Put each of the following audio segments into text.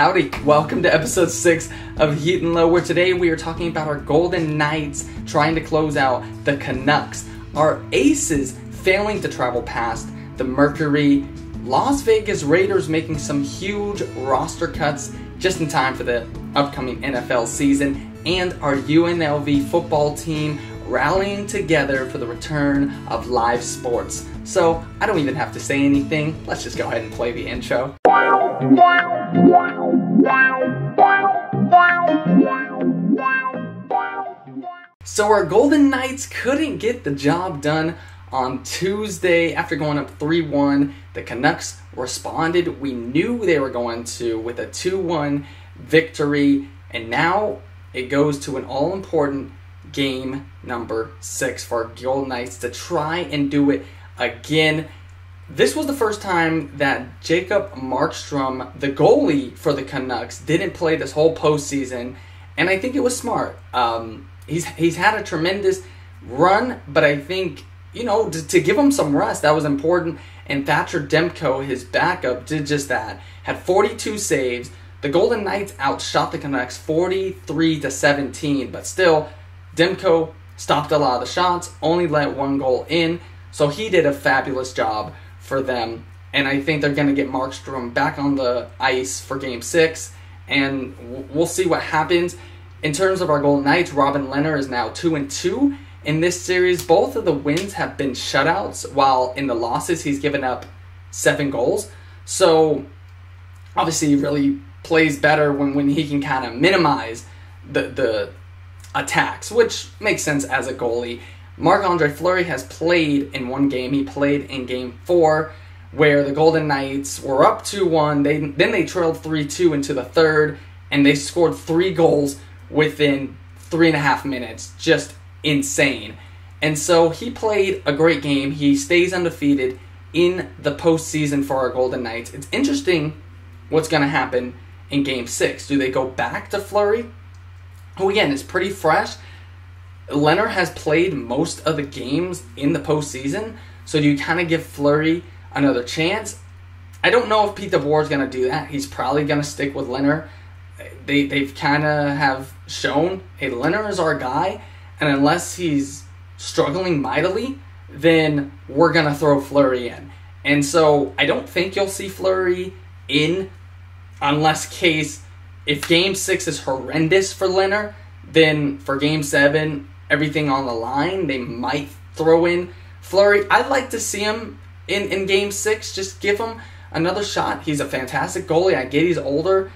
Howdy, welcome to episode 6 of Heat In Low, where today we are talking about our Golden Knights trying to close out the Canucks, our Aces failing to travel past the Mercury, Las Vegas Raiders making some huge roster cuts just in time for the upcoming NFL season, and our UNLV football team rallying together for the return of live sports. So, I don't even have to say anything, let's just go ahead and play the intro. So our Golden Knights couldn't get the job done on Tuesday after going up 3 1. The Canucks responded. We knew they were going to with a 2 1 victory, and now it goes to an all important game number six for Golden Knights to try and do it again. This was the first time that Jacob Markstrom, the goalie for the Canucks, didn't play this whole postseason, and I think it was smart. Um, he's he's had a tremendous run, but I think you know to, to give him some rest that was important. And Thatcher Demko, his backup, did just that. Had 42 saves. The Golden Knights outshot the Canucks 43 to 17, but still, Demko stopped a lot of the shots, only let one goal in, so he did a fabulous job for them. And I think they're going to get Markstrom back on the ice for Game Six, and we'll see what happens. In terms of our Golden Knights, Robin Lehner is now 2 and 2 in this series. Both of the wins have been shutouts, while in the losses, he's given up seven goals. So, obviously, he really plays better when, when he can kind of minimize the, the attacks, which makes sense as a goalie. Marc Andre Fleury has played in one game. He played in game four, where the Golden Knights were up 2 1. They, then they trailed 3 2 into the third, and they scored three goals within three and a half minutes. Just insane. And so he played a great game. He stays undefeated in the postseason for our Golden Knights. It's interesting what's going to happen in game six. Do they go back to Fleury? Who, again, is pretty fresh. Lehner has played most of the games in the postseason. So do you kind of give Fleury another chance? I don't know if Pete DeBoer is going to do that. He's probably going to stick with Lehner they they've kind of have shown, hey, Lehner is our guy, and unless he's struggling mightily, then we're gonna throw Fleury in. And so I don't think you'll see Fleury in unless case if game six is horrendous for Lehner, then for game seven, everything on the line, they might throw in Fleury. I'd like to see him in, in game six, just give him another shot. He's a fantastic goalie. I get he's older,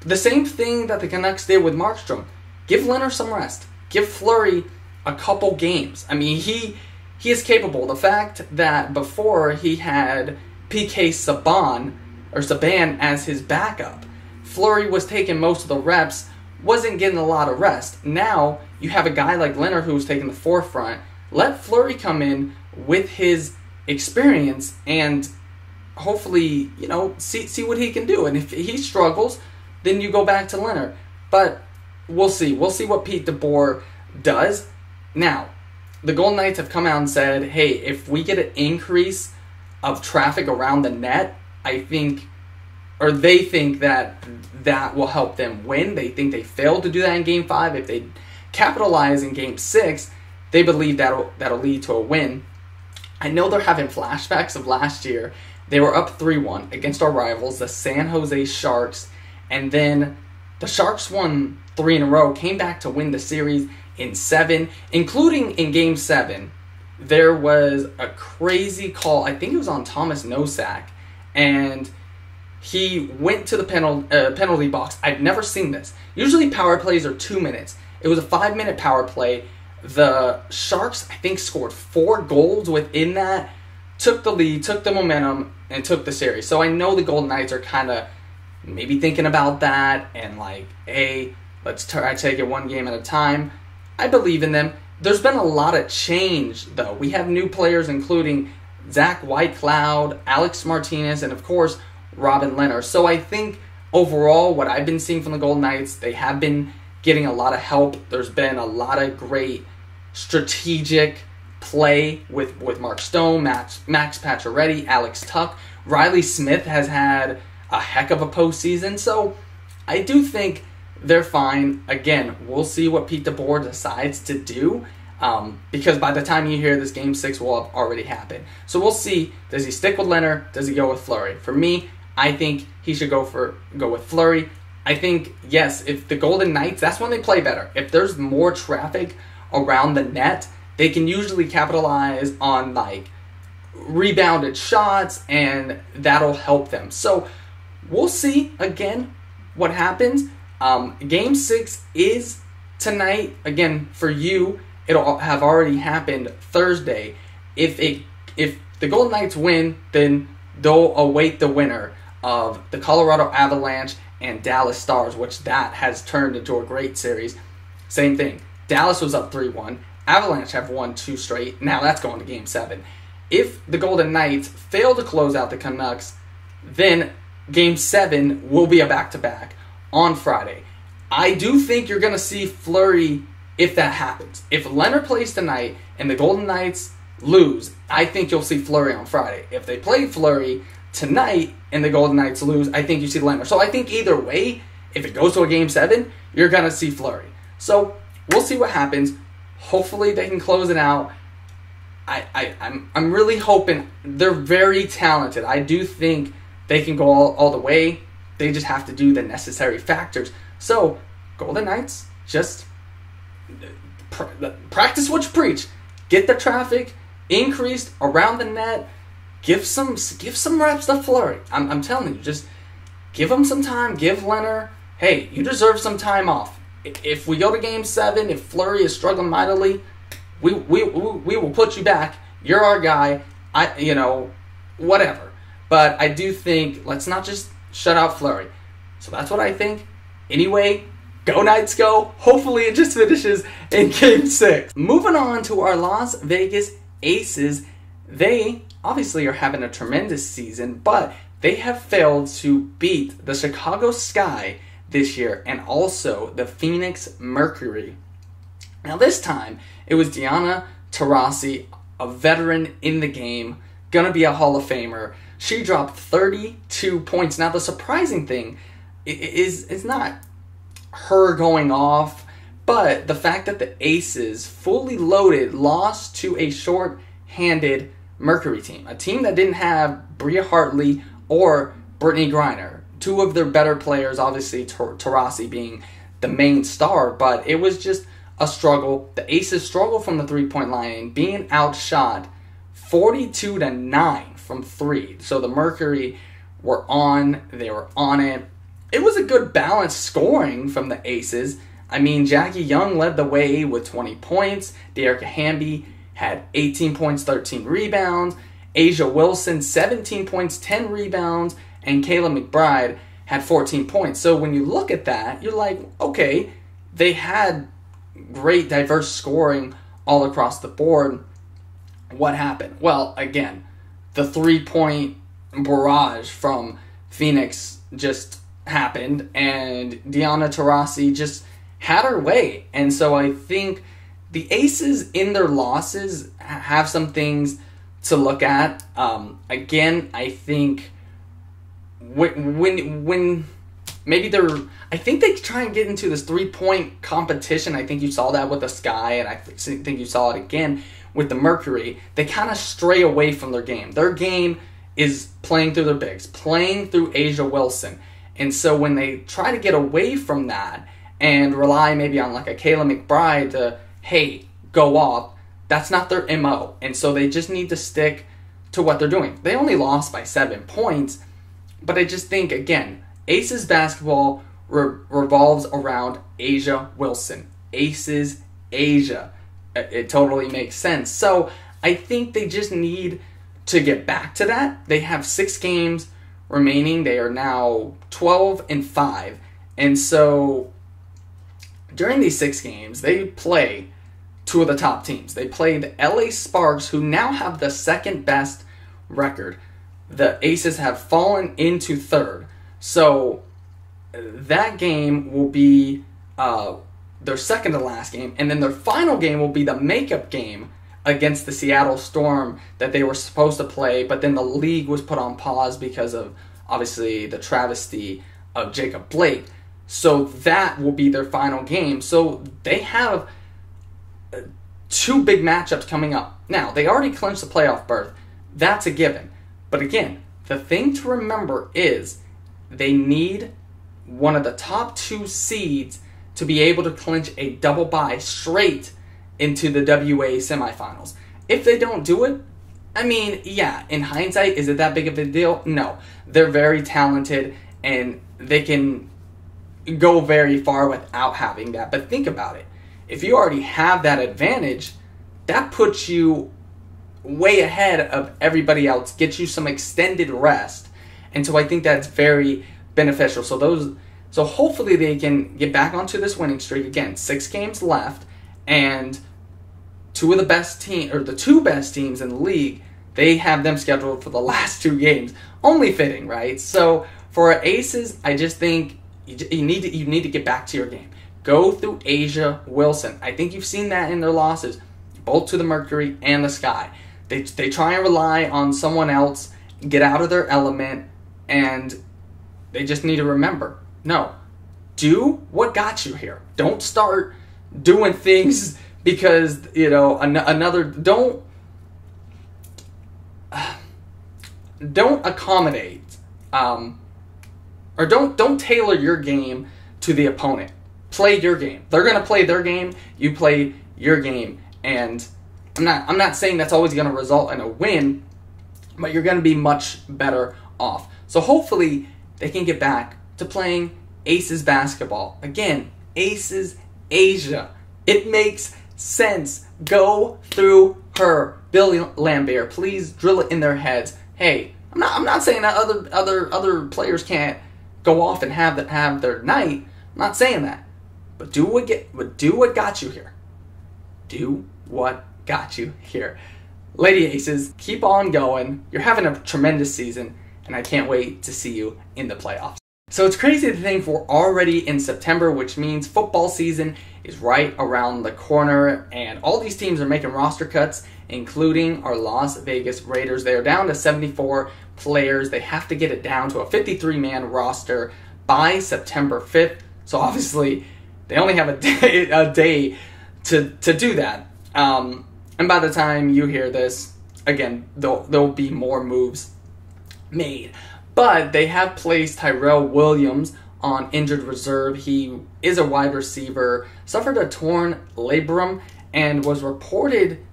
the same thing that the Canucks did with Markstrom. Give Lehner some rest. Give Fleury a couple games. I mean, he he is capable. The fact that before he had PK Subban or Subban as his backup, Fleury was taking most of the reps, wasn't getting a lot of rest. Now you have a guy like Lehner who's taking the forefront. Let Fleury come in with his experience and hopefully, you know, see see what he can do. And if he struggles, then you go back to Lehner. But we'll see. We'll see what Pete DeBoer does. Now, the Golden Knights have come out and said, hey, if we get an increase of traffic around the net, I think, or they think that that will help them win. They think they failed to do that in game five. If they capitalize in game six, they believe that'll, that'll lead to a win. I know they're having flashbacks of last year. They were up 3 1 against our rivals, the San Jose Sharks, and then the Sharks won three in a row, came back to win the series in seven, including in game seven. There was a crazy call. I think it was on Thomas Nosek, and he went to the penalty, uh, penalty box. I've never seen this. Usually, power plays are two minutes. It was a five minute power play. The Sharks, I think, scored four goals within that, took the lead, took the momentum, and took the series. So I know the Golden Knights are kind of maybe thinking about that and like, hey, let's try take it one game at a time. I believe in them. There's been a lot of change though. We have new players including Zach Whitecloud, Alex Martinez, and of course Robin Lehner. So I think overall, what I've been seeing from the Golden Knights, they have been getting a lot of help. There's been a lot of great strategic play with with Mark Stone, Max Max Pacioretty, Alex Tuch. Riley Smith has had a heck of a postseason. So I do think they're fine. Again, we'll see what Pete DeBoer decides to do. Um, because by the time you hear this, Game Six will have already happened. So we'll see. Does he stick with Lehner? Does he go with Fleury? For me, I think he should go for go with Fleury. I think yes, if the Golden Knights, that's when they play better. If there's more traffic around the net, they can usually capitalize on like rebounded shots, and that'll help them. So we'll see again what happens. Um, game six is tonight. Again, for you, it'll have already happened Thursday. If it if the Golden Knights win, then they'll await the winner of the Colorado Avalanche and Dallas Stars, which that has turned into a great series. Same thing. Dallas was up 3 1. Avalanche have won two straight. Now that's going to game seven. If the Golden Knights fail to close out the Canucks, then game seven will be a back to back on Friday. I do think you're going to see Fleury if that happens. If Lehner plays tonight and the Golden Knights lose, I think you'll see Fleury on Friday. If they play Fleury tonight and the Golden Knights lose, I think you see Lehner. So I think either way, if it goes to a game seven, you're going to see Fleury. So we'll see what happens. Hopefully they can close it out. I, I, I'm, I'm really hoping they're very talented. I do think they can go all, all the way. They just have to do the necessary factors. So, Golden Knights, just practice what you preach. Get the traffic increased around the net. Give some give some reps to Fleury. I'm, I'm telling you, just give him some time. Give Lehner, hey, you deserve some time off. If we go to Game Seven, if Fleury is struggling mightily, we we we will put you back. You're our guy. I you know whatever. But I do think let's not just shut out Fleury. So that's what I think. Anyway, Go Knights go. Hopefully it just finishes in game six. Moving on to our Las Vegas Aces. They obviously are having a tremendous season, but they have failed to beat the Chicago Sky this year and also the Phoenix Mercury. Now this time it was Diana Taurasi, a veteran in the game, gonna be a Hall of Famer. She dropped 32 points. Now the surprising thing is is not her going off, but the fact that the Aces, fully loaded, lost to a short handed Mercury team, a team that didn't have Bria Hartley or Brittney Griner. Two of their better players, obviously Taurasi being the main star, but it was just a struggle. The Aces struggle from the three point line, being outshot 42 to 9 from three. So the Mercury were on, they were on it it was a good balanced scoring from the Aces. I mean, Jackie Young led the way with 20 points. Dearica Hamby had 18 points, 13 rebounds. A'ja Wilson, 17 points, 10 rebounds. And Kayla McBride had 14 points. So when you look at that, you're like, okay, they had great diverse scoring all across the board. What happened? Well, again, the three point barrage from Phoenix just happened, and Diana Taurasi just had her way. And so I think the Aces in their losses have some things to look at. Um, again, I think when when when maybe they're I think they try and get into this three point competition. I think you saw that with the Sky, and I think you saw it again with the Mercury. They kind of stray away from their game. Their game is playing through their bigs, playing through A'ja Wilson. And so when they try to get away from that and rely maybe on like a Kayla McBride to, hey, go off, that's not their MO. And so they just need to stick to what they're doing. They only lost by seven points, but I just think, again, Aces basketball re- revolves around A'ja Wilson. Aces, A'ja. It, it totally makes sense. So I think they just need to get back to that. They have six games remaining. They are now 12 and 5. And so during these six games, they play two of the top teams. They played LA Sparks, who now have the second best record. The Aces have fallen into third. So that game will be uh, their second to last game. And then their final game will be the makeup game against the Seattle Storm that they were supposed to play, but then the league was put on pause because of obviously the travesty of Jacob Blake. So that will be their final game. So they have two big matchups coming up. Now, they already clinched the playoff berth. That's a given. But again, the thing to remember is they need one of the top two seeds to be able to clinch a double bye straight into the WA semifinals. If they don't do it, I mean, yeah, in hindsight, is it that big of a deal? No. They're very talented and they can go very far without having that. But think about it. If you already have that advantage, that puts you way ahead of everybody else, gets you some extended rest. And so I think that's very beneficial. So those so hopefully they can get back onto this winning streak again. 6 games left and two of the best team or the two best teams in the league, they have them scheduled for the last two games. Only fitting, right? So for Aces, I just think you, you need to you need to get back to your game. Go through A'ja Wilson. I think you've seen that in their losses, both to the Mercury and the Sky. They they try and rely on someone else, get out of their element, and they just need to remember, no, do what got you here. Don't start doing things because you know an- another don't don't accommodate um, or don't don't tailor your game to the opponent. Play your game. They're gonna play their game. You play your game, and I'm not I'm not saying that's always gonna result in a win, but you're gonna be much better off. So hopefully they can get back to playing Aces basketball again. Aces A'ja. It makes sense. Go through her. Billy Laimbeer. please drill it in their heads. Hey, I'm not I'm not saying that other other other players can't go off and have that have their night. I'm not saying that. But do what get but do what got you here. Do what got you here. Lady Aces, keep on going. You're having a tremendous season, and I can't wait to see you in the playoffs. So it's crazy to think we're already in September, which means football season is right around the corner, and all these teams are making roster cuts, including our Las Vegas Raiders. They are down to 74 players. They have to get it down to a 53 man roster by September 5th. So obviously, they only have a day, a day to, to do that. Um, and by the time you hear this, again, there'll, there'll be more moves made. But they have placed Tyrell Williams on injured reserve. He is a wide receiver, suffered a torn labrum, and was reported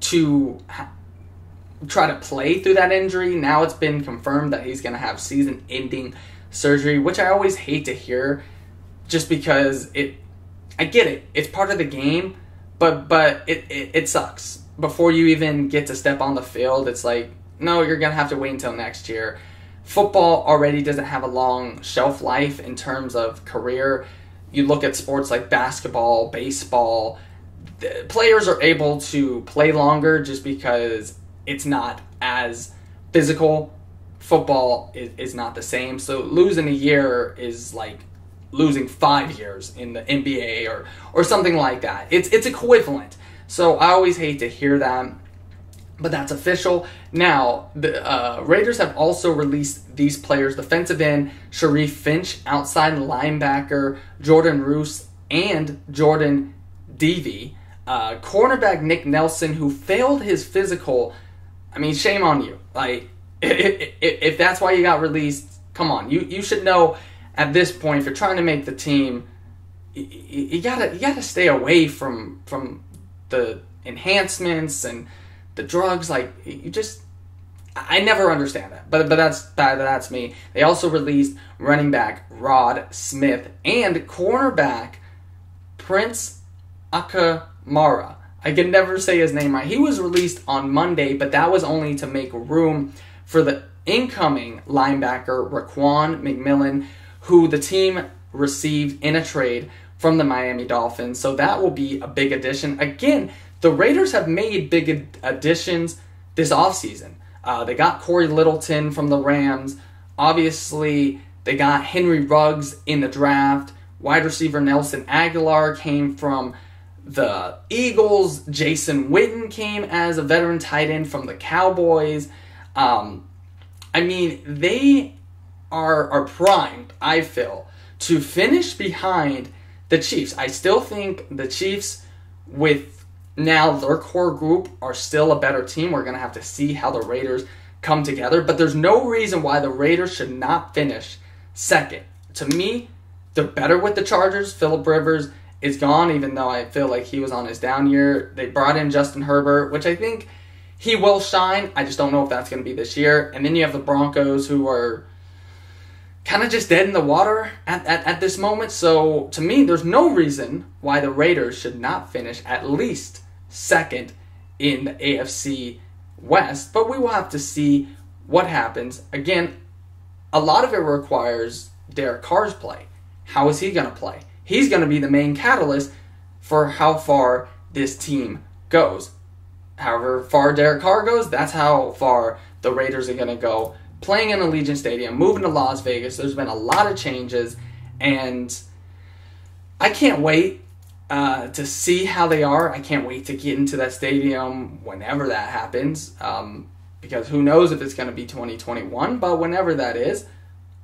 to ha- try to play through that injury. Now it's been confirmed that he's going to have season ending surgery, which I always hate to hear just because it I get it. It's part of the game, but but it, it, it sucks. Before you even get to step on the field, it's like, no, you're to have to wait until next year football already doesn't have a long shelf life in terms of career. You look at sports like basketball, baseball, players are able to play longer just because it's not as physical. Football is, is not the same. So losing a year is like losing five years in the NBA or, or something like that. It's, it's equivalent. So I always hate to hear that but that's official. Now, the uh, Raiders have also released these players defensive end Sharif Finch, outside linebacker Jordan Roos, and Jordan Devey. Uh, cornerback Nick Nelson, who failed his physical. I mean, shame on you. Like, if, if that's why you got released, come on. You, you should know at this point, if you're trying to make the team, you, you gotta you gotta stay away from from the enhancements and the drugs, like you just I never understand that. But but that's that, that's me. They also released running back Rod Smith and cornerback Prince Amukamara. I can never say his name right. He was released on Monday, but that was only to make room for the incoming linebacker Raekwon McMillan, who the team received in a trade from the Miami Dolphins. So that will be a big addition. Again, the Raiders have made big additions this offseason. Uh, they got Cory Littleton from the Rams. Obviously, they got Henry Ruggs in the draft. Wide receiver Nelson Agholor came from the Eagles. Jason Witten came as a veteran tight end from the Cowboys. Um, I mean, they are are primed. I feel to finish behind the Chiefs. I still think the Chiefs, with now their core group, are still a better team. We're going to have to see how the Raiders come together, but there's no reason why the Raiders should not finish second. To me, they're better with the Chargers. Philip Rivers is gone, even though I feel like he was on his down year. They brought in Justin Herbert, which I think he will shine. I just don't know if that's going to be this year. And then you have the Broncos, who are kind of just dead in the water at, at, at this moment. So to me, there's no reason why the Raiders should not finish at least second in the AFC West. But we will have to see what happens. Again, a lot of it requires Derek Carr's play. How is he going to play? He's going to be the main catalyst for how far this team goes. However far Derek Carr goes, that's how far the Raiders are going to go. Playing in Allegiant Stadium, moving to Las Vegas, there's been a lot of changes, and I can't wait uh, to see how they are. I can't wait to get into that stadium whenever that happens, um, because who knows if it's going to be 2021, but whenever that is,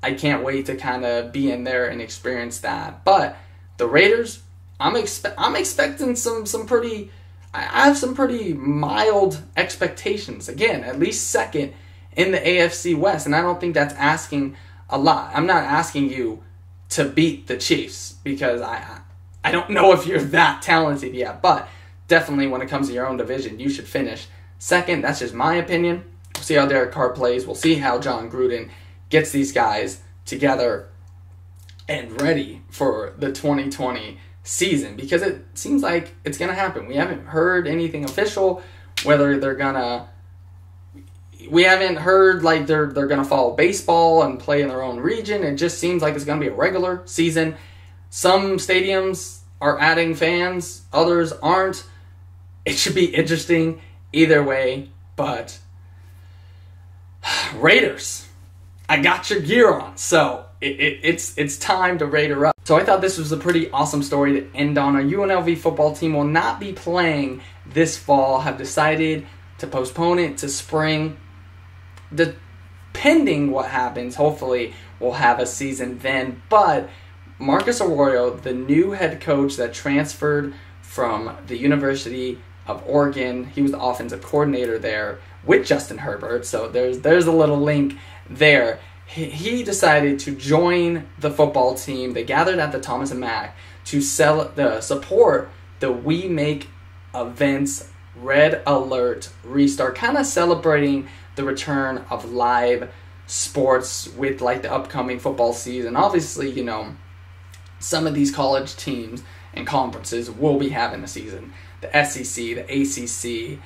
I can't wait to kind of be in there and experience that. But the Raiders, I'm expe- I'm expecting some some pretty I have some pretty mild expectations. Again, at least second in the AFC West, and I don't think that's asking a lot. I'm not asking you to beat the Chiefs because I I don't know if you're that talented yet, but definitely when it comes to your own division, you should finish second. That's just my opinion. We'll see how Derek Carr plays. We'll see how Jon Gruden gets these guys together and ready for the 2020 season because it seems like it's going to happen. We haven't heard anything official whether they're going to we haven't heard like they're they're to follow baseball and play in their own region. It just seems like it's to be a regular season. Some stadiums are adding fans, others aren't. It should be interesting either way, but Raiders, I got your gear on. So, it, it, it's it's time to Raider up. So I thought this was a pretty awesome story to end on. Our UNLV football team will not be playing this fall. Have decided to postpone it to spring. Depending what happens, hopefully we'll have a season then. But Marcus Arroyo, the new head coach that transferred from the University of Oregon, he was the offensive coordinator there with Justin Herbert. So there's there's a little link there he decided to join the football team. They gathered at the Thomas and Mack to sell the support the We Make Events Red Alert restart, kind of celebrating the return of live sports with like the upcoming football season. Obviously, you know, some of these college teams and conferences will be having a season. The SEC, the ACC.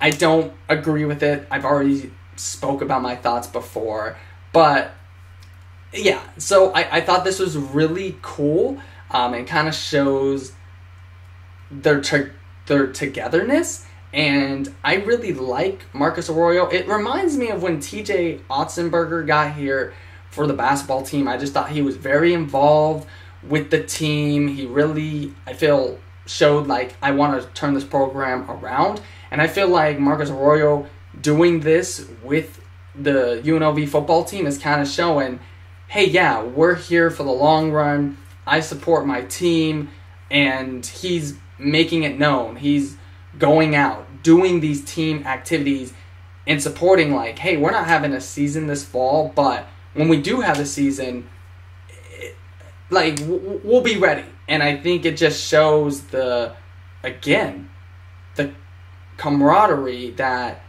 I don't agree with it. I've already spoke about my thoughts before. But yeah, so I, I thought this was really cool um, and kind of shows their their togetherness. And I really like Marcus Arroyo. It reminds me of when TJ Otzelberger got here for the basketball team. I just thought he was very involved with the team. He really, I feel, showed like I want to turn this program around. And I feel like Marcus Arroyo doing this with the UNLV football team is kind of showing, hey, yeah, we're here for the long run. I support my team, and he's making it known. He's going out, doing these team activities, and supporting, like, hey, we're not having a season this fall, but when we do have a season, it, like, we'll be ready. And I think it just shows the, again, the camaraderie that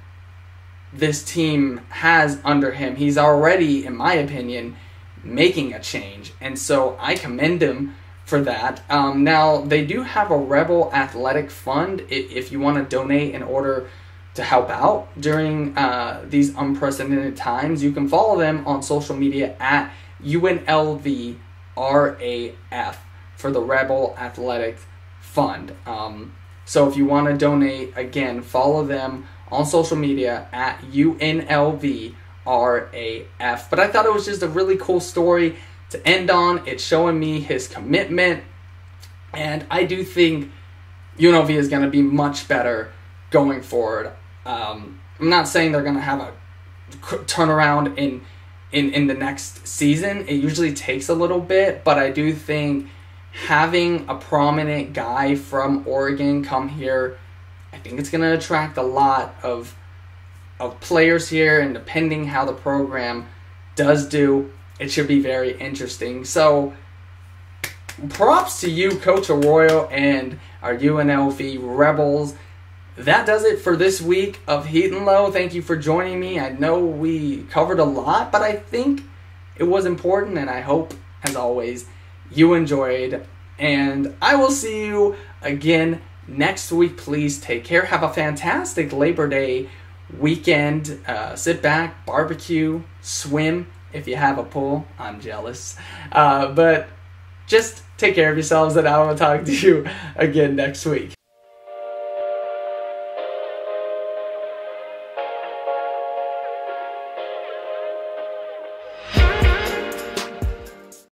this team has under him. He's already, in my opinion, making a change. And so I commend him for that. Um, now, they do have a Rebel Athletic Fund if you want to donate in order to help out during uh, these unprecedented times. You can follow them on social media at UNLVRAF for the Rebel Athletic Fund. Um, so if you want to donate, again, follow them on social media at UNLVRAF. But I thought it was just a really cool story to end on. It's showing me his commitment, and I do think UNLV is going to be much better going forward. Um, I'm not saying they're going to have a turnaround in in, in the next season. It usually takes a little bit, but I do think having a prominent guy from Oregon come here, I think it's going to attract a lot of of players here, and depending how the program does do, it should be very interesting. So, props to you, Coach Arroyo, and our UNLV Rebels. That does it for this week of Heat In Low. Thank you for joining me. I know we covered a lot, but I think it was important, and I hope, as always, you enjoyed. And I will see you again next week. Please take care. Have a fantastic Labor Day weekend. Uh, sit back, barbecue, swim if you have a pool. I'm jealous. Uh, but just take care of yourselves, and I will talk to you again next week.